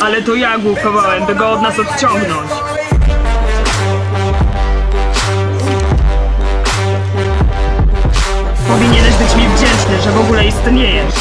Ale to ja głupkowałem, by go od nas odciągnąć. Powinieneś być mi wdzięczny, że w ogóle istniejesz.